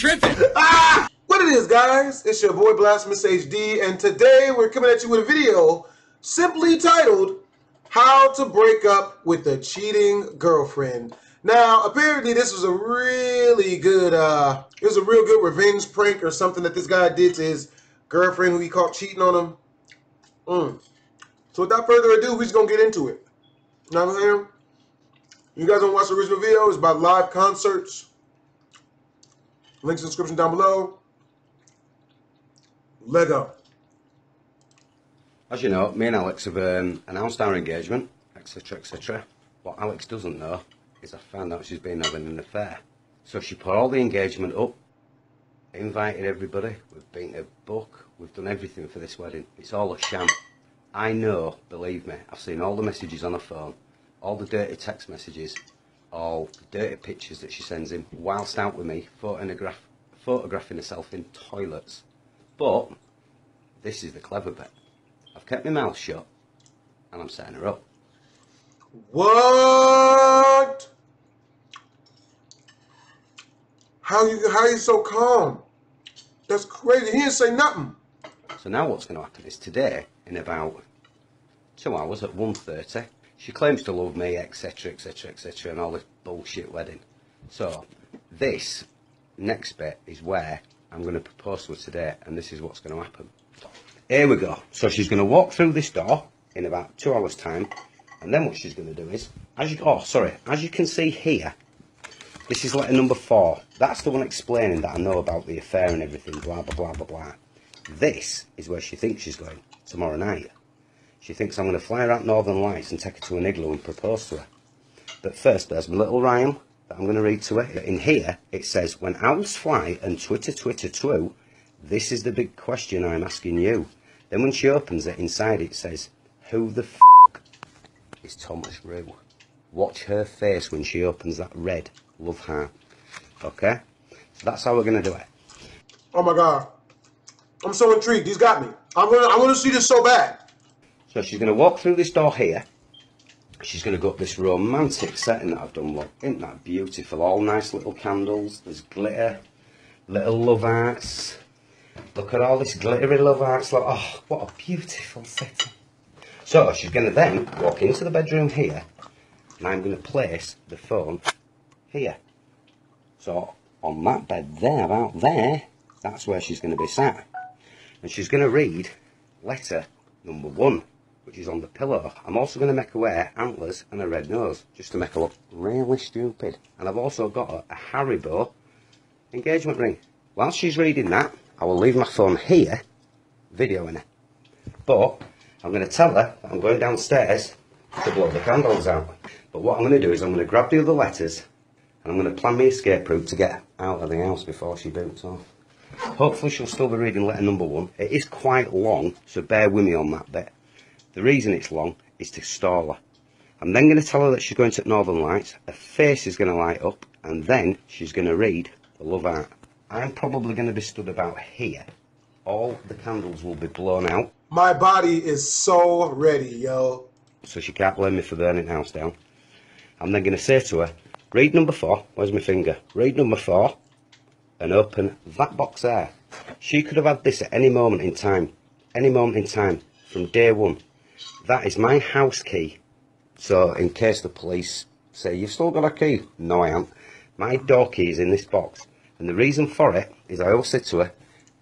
tripping. Ah! What it is, guys? It's your boy Blastphamous HD, and today we're coming at you with a video simply titled How to Break Up with a Cheating Girlfriend. Now, apparently this was a really good, uh, it was a real good revenge prank or something that this guy did to his girlfriend who he caught cheating on him. Mm. So without further ado, we're just gonna get into it. You know what I'm saying? You guys don't watch the original video, it's about live concerts. Links in the description down below. Lego. As you know, me and Alex have um, announced our engagement, etc., etc. What Alex doesn't know is I found out she's been having an affair. So she put all the engagement up, invited everybody, we've been to book, we've done everything for this wedding. It's all a sham. I know, believe me, I've seen all the messages on her phone, all the dirty text messages, all the dirty pictures that she sends him whilst out with me, photograph, photographing herself in toilets. But this is the clever bit. I've kept my mouth shut and I'm setting her up. What? How you how you so calm? That's crazy. He didn't say nothing. So now what's going to happen is today, in about two hours at 1.30, she claims to love me, etc, etc, etc, and all this bullshit wedding. So this next bit is where I'm going to propose to her today, and this is what's going to happen. Here we go. So she's going to walk through this door in about two hours' time, and then what she's going to do is, as you oh sorry, as you can see here, this is letter number four. That's the one explaining that I know about the affair and everything, blah blah blah blah blah. This is where she thinks she's going tomorrow night. She thinks I'm going to fly her out Northern Lights and take her to an igloo and propose to her. But first, there's my little rhyme that I'm going to read to her. In here, it says, When owls fly and twitter, twitter, true, this is the big question I'm asking you. Then when she opens it, inside it says, Who the f is Thomas Rue? Watch her face when she opens that red love heart. Okay? So that's how we're going to do it. Oh my god. I'm so intrigued. He's got me. I wanna see this so bad. So she's going to walk through this door here. She's going to go up this romantic setting that I've done. Look, isn't that beautiful? All nice little candles. There's glitter, little love arts. Look at all this glittery love arts. Look, oh, what a beautiful setting. So she's going to then walk into the bedroom here, and I'm going to place the phone here. So on that bed there, about there, that's where she's going to be sat. And she's going to read letter number one which is on the pillow. I'm also going to make her wear antlers and a red nose, just to make her look really stupid. And I've also got a Haribo engagement ring. While she's reading that, I will leave my phone here, videoing her. But I'm going to tell her that I'm going downstairs to blow the candles out. But what I'm going to do is I'm going to grab the other letters and I'm going to plan my escape route to get out of the house before she boots off. Hopefully she'll still be reading letter number one. It is quite long, so bear with me on that bit. The reason it's long is to stall her. I'm then going to tell her that she's going to Northern Lights, her face is going to light up, and then she's going to read the love art. I'm probably going to be stood about here. All the candles will be blown out. My body is so ready, yo. So she can't blame me for burning the house down. I'm then going to say to her, read number four, where's my finger? Read number four, and open that box there. She could have had this at any moment in time. Any moment in time, from day one. That is my house key. So in case the police say, you've still got a key. No, I haven't. My door key is in this box. And the reason for it is I always said to her,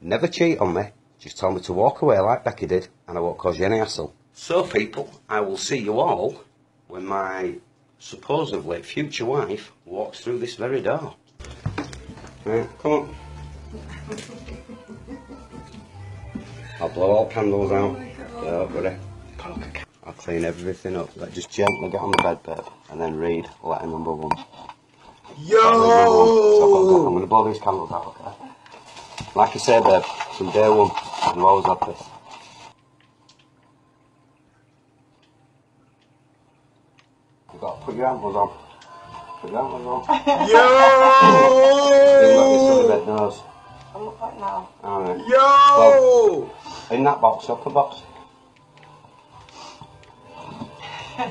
never cheat on me. Just tell me to walk away like Becky did and I won't cause you any hassle. So people, I will see you all when my supposedly future wife walks through this very door. Right, come on. I'll blow all candles out. Don't. I'll clean everything up. Like just gently get on the bed, babe, and then read letter number one. Yo! I'm going to blow these candles out, okay? Like I said, babe, from day one, I've always had this. You've got to put your antlers on. Put your antlers on. Yo! You've got this on the bed nose. I'm not right now. Alright. Yo! In that box, upper box. Right,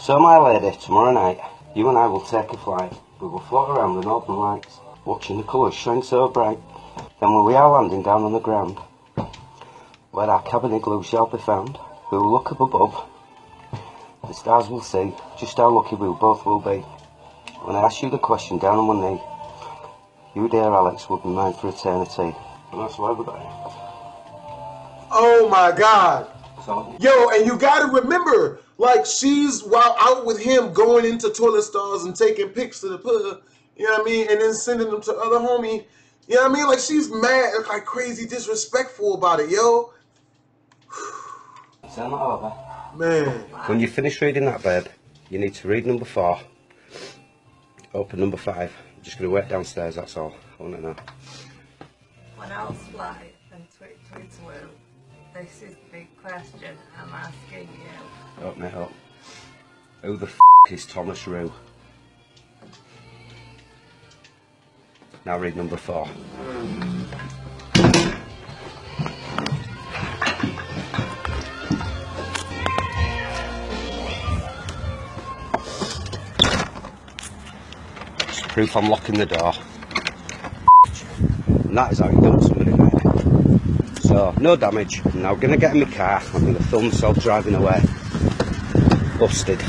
So, my lady, tomorrow night, you and I will take a flight. We will float around the northern lights, watching the colours shine so bright. Then, when we are landing down on the ground, where our cabin igloo shall be found, we will look up above. The stars will see just how lucky we both will be. When I ask you the question down on one knee, you, dear Alex, will be mine for eternity. And that's why we're there. Oh my God. So, Yo, and you gotta remember, like she's while out with him going into toilet stalls and taking pics to the pub, you know what I mean, and then sending them to other homie. You know what I mean? Like she's mad, like crazy disrespectful about it, yo. is that not over? Man. When you finish reading that, babe, you need to read number four. Open number five. I'm just going to wait downstairs, that's all. I want to know. When else fly and tweet tweets will? This is the big question I'm asking you. Open it up. Who the f is Thomas Rue? Now read number four. Proof I'm locking the door. And that is how you dump. So, no damage. I'm now gonna get in my car. I'm gonna film myself driving away. Busted.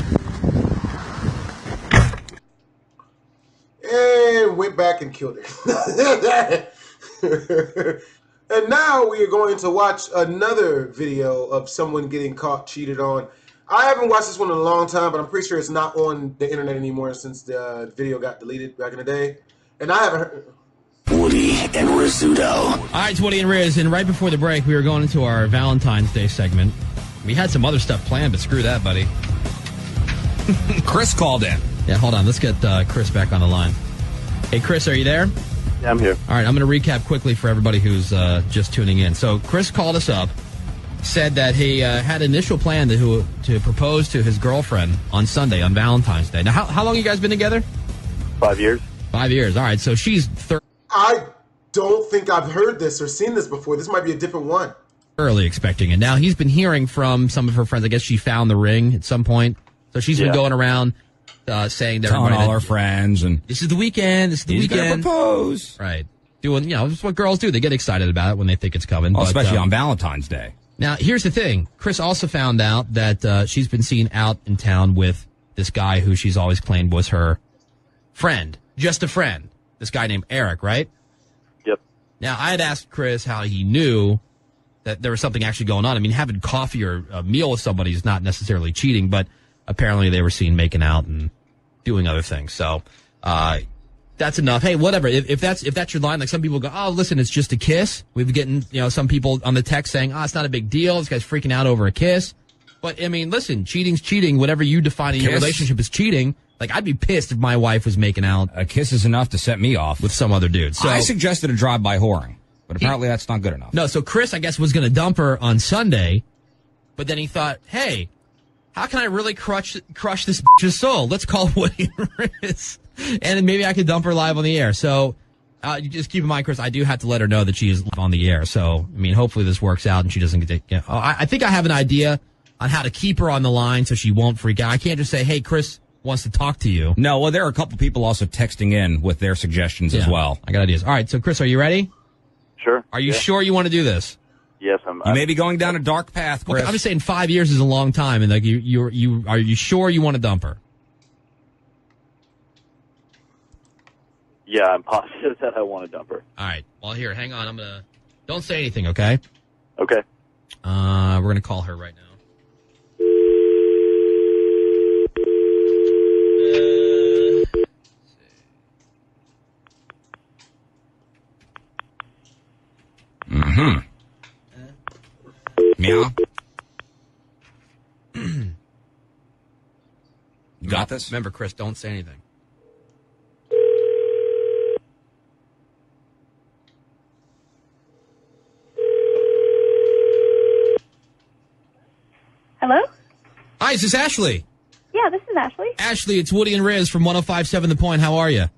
and went back and killed her. and now we are going to watch another video of someone getting caught cheated on. I haven't watched this one in a long time, but I'm pretty sure it's not on the internet anymore since the video got deleted back in the day. And I haven't heard. Woody and Rizzuto. All right, it's Woody and Riz, and right before the break, we were going into our Valentine's Day segment. We had some other stuff planned, but screw that, buddy. Chris called in. Yeah, hold on. Let's get uh, Chris back on the line. Hey, Chris, are you there? Yeah, I'm here. All right, I'm going to recap quickly for everybody who's uh, just tuning in. So, Chris called us up, said that he uh, had an initial plan to to propose to his girlfriend on Sunday on Valentine's Day. Now, how, how long you guys been together? Five years. Five years. All right, so she's thir- I don't think I've heard this or seen this before. This might be a different one. thoroughly expecting it. Now, he's been hearing from some of her friends. I guess she found the ring at some point, so she's been going around uh, saying to Telling all that, our friends and This is the weekend. This is the he's gonna weekend. propose. Right. Doing, you know, it's what girls do. They get excited about it when they think it's coming. Well, but, especially um, on Valentine's Day. Now, here's the thing. Chris also found out that uh, she's been seen out in town with this guy who she's always claimed was her friend, just a friend. This guy named Eric, right? Yep. Now, I had asked Chris how he knew that there was something actually going on. I mean, having coffee or a meal with somebody is not necessarily cheating, but apparently they were seen making out and doing other things. So, uh, that's enough. Hey, whatever. If, if that's if that's your line, like some people go, oh, listen, it's just a kiss. We've getting you know some people on the text saying, oh, it's not a big deal. This guy's freaking out over a kiss. But I mean, listen, cheating's cheating. Whatever you define in your relationship is cheating. Like I'd be pissed if my wife was making out A kiss is enough to set me off. with some other dude. So I suggested a drive-by whoring, but apparently that's not good enough. No, so Chris, I guess, was going to dump her on Sunday, but then he thought, hey, how can I really crush crush this bitch's soul? Let's call Woody and Riz, and then maybe I could dump her live on the air. So uh, you just keep in mind, Chris, I do have to let her know that she is on the air. So I mean, hopefully this works out and she doesn't get. You know, I, I think I have an idea on how to keep her on the line so she won't freak out. I can't just say, hey, Chris wants to talk to you. No, well, there are a couple people also texting in with their suggestions as well. I got ideas. All right, so Chris, are you ready? Sure. Are you Yeah. sure you want to do this? Yes, I'm. You I'm may be going down a dark path, Well, Chris. I'm just saying five years is a long time, and like you, you, you, are you sure you want to dump her? yeah, I'm positive that I want to dump her. All right. Well, here, hang on. I'm gonna. Don't say anything, okay? Okay. Uh, we're gonna call her right now. Mm-hmm. Meow. you got this? remember, Chris, don't say anything. Hello? Hi, this is this Ashley? Yeah, this is Ashley. Ashley, it's Woody and Riz from 105.7 The Point. How are you?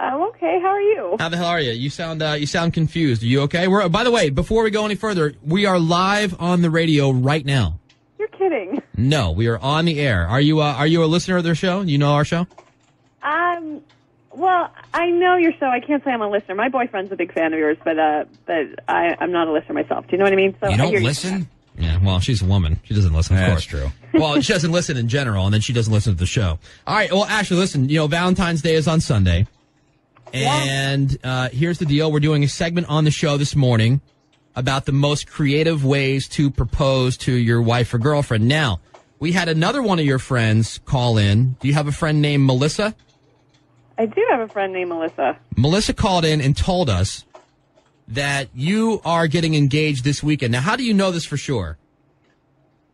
I'm okay. How are you? How the hell are you? You sound uh, you sound confused. Are you okay? We're by the way, before we go any further, we are live on the radio right now. You're kidding. No, we are on the air. Are you uh, are you a listener of their show? You know our show? Um, well, I know your show. I can't say I'm a listener. My boyfriend's a big fan of yours, but uh, but I, I'm not a listener myself. Do you know what I mean? So You I don't hear listen? Yeah, well, she's a woman. She doesn't listen, of Yeah, course. that's true. well, she doesn't listen in general, and then she doesn't listen to the show. All right. Well, actually, listen. You know, Valentine's Day is on Sunday, and uh, here's the deal: we're doing a segment on the show this morning about the most creative ways to propose to your wife or girlfriend. Now, we had another one of your friends call in. Do you have a friend named Melissa? I do have a friend named Melissa. Melissa called in and told us that you are getting engaged this weekend. Now, how do you know this for sure?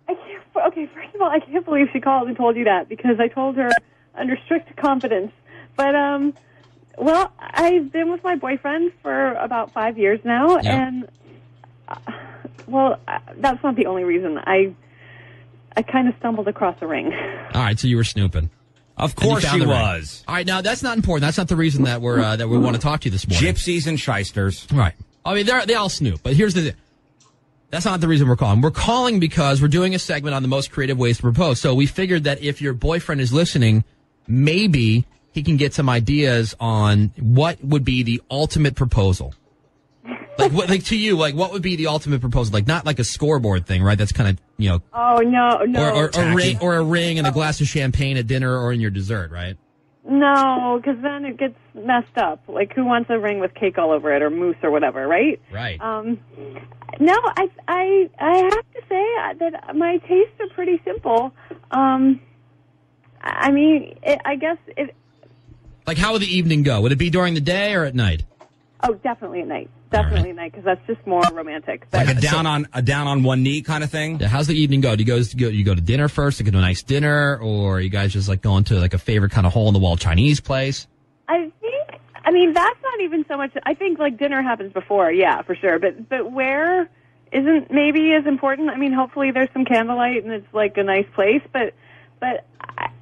I can't. Okay, first of all, I can't believe she called and told you that because I told her under strict confidence. But um, well, I've been with my boyfriend for about five years now, Yeah. and uh, well, uh, that's not the only reason. I I kind of stumbled across a ring. All right, so you were snooping. Of And you course she the ring. was. All right, now that's not important. That's not the reason that we're uh, that we want to talk to you this morning. Gypsies and shysters. Right. I mean, they they all snoop, but here's the. thing. That's not the reason we're calling. We're calling because we're doing a segment on the most creative ways to propose. So we figured that if your boyfriend is listening, maybe he can get some ideas on what would be the ultimate proposal. Like what, like to you, like what would be the ultimate proposal? Like not like a scoreboard thing, right? That's kind of you know, Oh no, no, or or, or, Tacky. ring, or a ring and a glass of champagne at dinner or in your dessert, right? no, because then it gets messed up. Like, who wants a ring with cake all over it or mousse or whatever, right? Right. Um, no, I, I, I have to say that my tastes are pretty simple. Um, I mean, it, I guess it. Like how would the evening go? Would it be during the day or at night? Oh, definitely at night. Definitely at night because that's just more romantic. But Like a So- down on a down on one knee kind of thing. Yeah, how's the evening go? Do you guys go? You go to dinner first, to go to a nice dinner, or you guys just like going to like a favorite kind of hole in the wall Chinese place? I think. I mean, that's not even so much. I think like dinner happens before, yeah, for sure. But but where isn't maybe as important. I mean, hopefully there's some candlelight and it's like a nice place. But but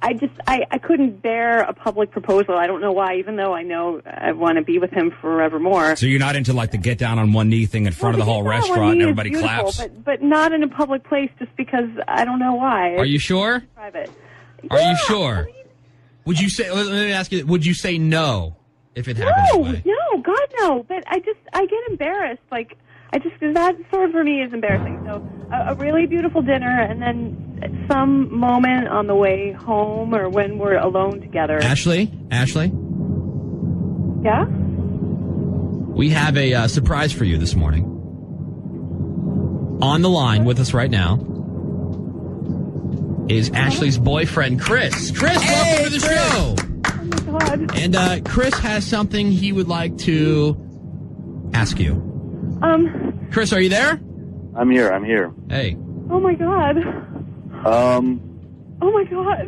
I, just I I couldn't bear a public proposal. I don't know why. Even though I know I want to be with him forevermore. So you're not into like the get down on one knee thing in front of the whole the get down on restaurant and everybody claps. But but not in a public place, just because I don't know why. Are you sure? Private? Are Yeah, you sure? I mean, Would you say? Let let me ask you. Would you say no if it happened No, no, God, no. But I just, I get embarrassed. Like, I just, that sort of for me is embarrassing. So, a, a really beautiful dinner, and then some moment on the way home or when we're alone together. Ashley, Ashley, Yeah? we have a uh, surprise for you this morning. On the line with us right now is Ashley's boyfriend, Chris. Chris, welcome to the show. Oh my God. And uh, Chris has something he would like to ask you. Um, Chris, are you there? I'm here. I'm here. Hey. oh my God. Um, Oh my God.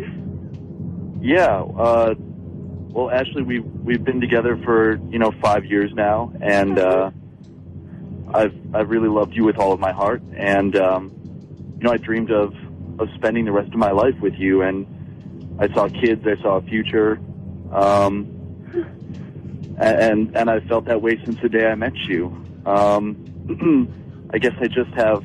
yeah. Uh, well, Ashley, we we've been together for you know five years now, and uh, I've I've really loved you with all of my heart, and um, you know I dreamed of of spending the rest of my life with you, and I saw kids, I saw a future, um, and and I felt that way since the day I met you. Um, I guess I just have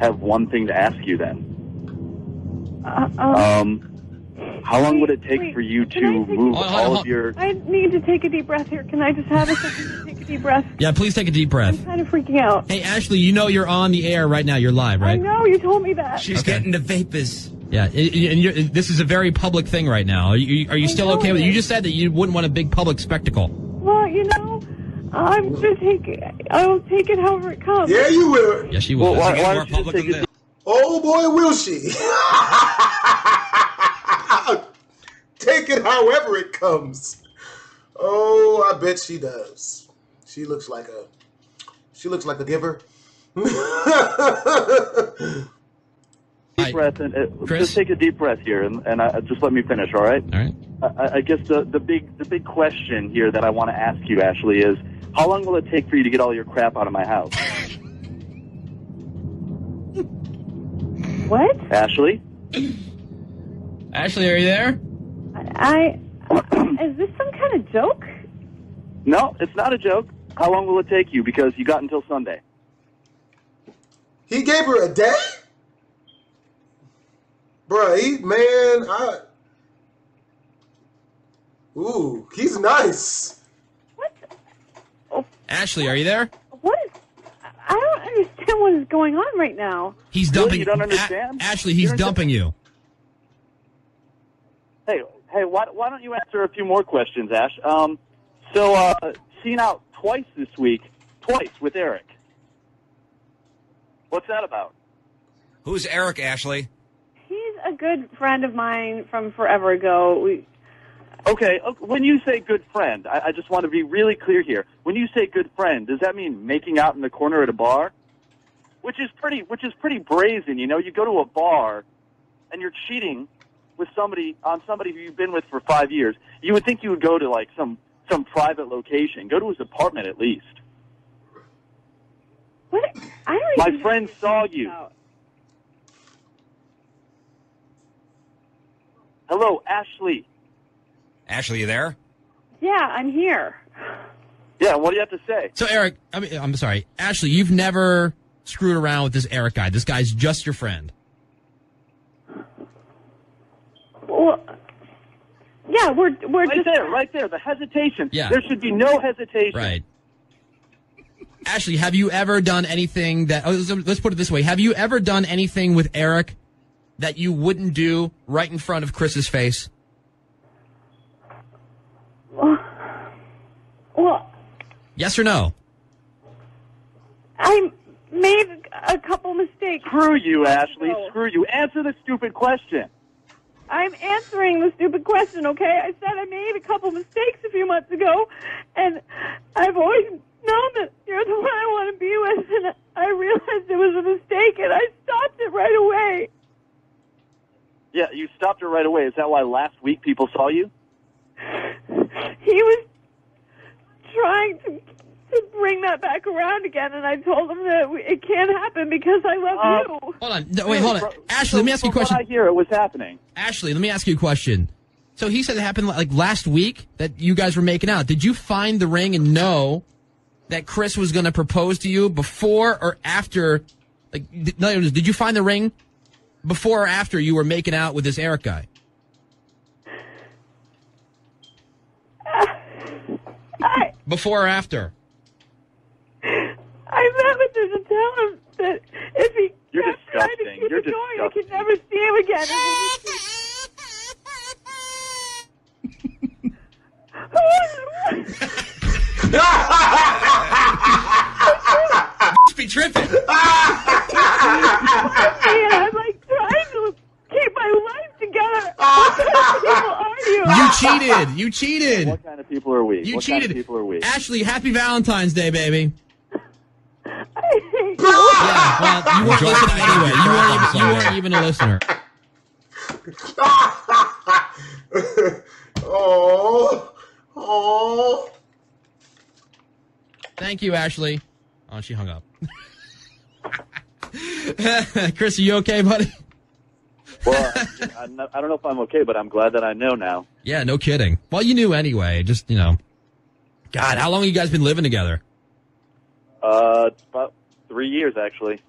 have one thing to ask you then. Uh, um, Um, how long would it take Wait, for you to move Hold all hold of your? I need to take a deep breath here. Can I just have a second to take a deep breath? Yeah, please take a deep breath. I'm kind of freaking out. Hey, Ashley, you know you're on the air right now. You're live, right? I right? know you told me that. She's Okay. getting the vapors. Yeah, i- i- and you're, this is a very public thing right now. Are you, are you still okay with it? it You just said that you wouldn't want a big public spectacle. Well, you know, I'm gonna take it. I'll take it however it comes. Yeah, you will. Yes, you Well, why, Get why more don't you just public than this. Oh boy, will she? Take it however it comes. Oh, I bet she does. She looks like a she looks like a giver. deep breath and uh, Chris? just take a deep breath here, and, and I, just let me finish. All right. All right. I, I guess the, the big the big question here that I want to ask you, Ashley, is how long will it take for you to get all your crap out of my house, What? Ashley? Ashley, are you there? I, I is this some kind of joke? No, it's not a joke. How long will it take you? Because you got until Sunday. he gave her a day? Bruh, he man, I Ooh, he's nice. What? Oh. Ashley, are you there? What is? I don't understand what is going on right now. He's Really? dumping. You don't A- understand? Ashley, he's don't dumping you. Hey, hey, why, why don't you answer a few more questions, Ash? Um, so, uh, seen out twice this week, twice with Eric. What's that about? Who's Eric Ashley? He's a good friend of mine from forever ago. We, Okay, okay, when you say good friend, I, I just want to be really clear here. When you say good friend, does that mean making out in the corner at a bar? Which is pretty, which is pretty brazen. You know, you go to a bar and you're cheating with somebody on somebody who you've been with for five years. You would think you would go to like some some private location. Go to his apartment at least. what? I don't My friend saw you. about. Hello, Ashley. Ashley, you there? Yeah, I'm here. Yeah, what do you have to say? So Eric, I mean, I'm sorry, Ashley, you've never screwed around with this Eric guy. This guy's just your friend. Well, yeah, we're we're Right just there, right there. The hesitation. Yeah. There should be no hesitation. Right. Ashley, have you ever done anything that? Oh, let's- let's put it this way: Have you ever done anything with Eric that you wouldn't do right in front of Chris's face? well. Yes or no? I made a couple mistakes. Screw you, Ashley. No. Screw you. Answer the stupid question. I'm answering the stupid question, okay? I said I made a couple mistakes a few months ago, and I've always known that you're the one I want to be with, and I realized it was a mistake, and I stopped it right away. Yeah, you stopped it right away. Is that why last week people saw you? He was trying to to bring that back around again, and I told him that it can't happen because I love Uh, you. Hold on. No, wait, hold on. Bro- Ashley, so let me ask you a from question. What I hear it was happening. Ashley, let me ask you a question. So he said it happened like last week that you guys were making out. Did you find the ring and know that Chris was going to propose to you before or after? Like, th- no, did you find the ring before or after you were making out with this Eric guy? Before or after? I met with him to tell him that if he You're kept trying to disgusting. keep You're it going, I could disgusting. never see him again. And it was be tripping. and I'm like trying to keep my life together. What kind of people are you? You cheated. You cheated. What kind of people are we? You what cheated. kind of people are we? Ashley, happy Valentine's Day, baby. I hate you. Yeah, well, you weren't Enjoy listening anyway. You weren't, even, you weren't even a listener. oh, oh. Thank you, Ashley. Oh, she hung up. Chris, are you okay, buddy? well, I, I'm I don't know if I'm okay, but I'm glad that I know now. Yeah, no kidding. Well, you knew anyway. Just, you know. God, how long have you guys been living together? Uh, about three years actually.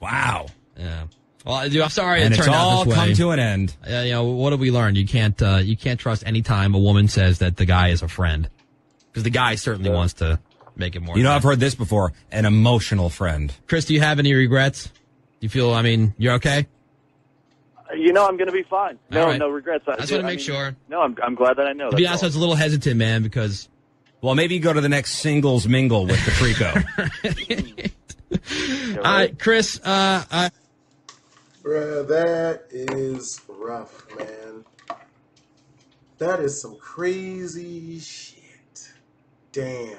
Wow. Yeah. Well, I do- I'm sorry And it it's all out this way. come to an end. Uh, you know, what have we learned? You can't, uh, you can't trust any time a woman says that the guy is a friend. Because the guy certainly Yeah. wants to make it more. You know, than I've heard this before. An emotional friend. Chris, do you have any regrets? Do you feel, I mean, you're okay? You know, I'm going to be fine. No, All right. no regrets. I, I just wanna I make mean, sure. No, I'm, I'm glad that I know. To be that's honest, I was a little hesitant, man, because Well, maybe you go to the next singles mingle with the Trico. Yeah, All right. right, Chris. Uh, uh, Bruh, that is rough, man. That is some crazy shit. Damn.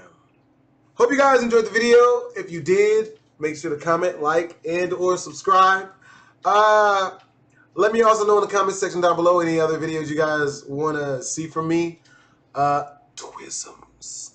Hope you guys enjoyed the video. If you did, make sure to comment, like, and or subscribe. Uh, let me also know in the comment section down below any other videos you guys want to see from me. Uh, Twisms.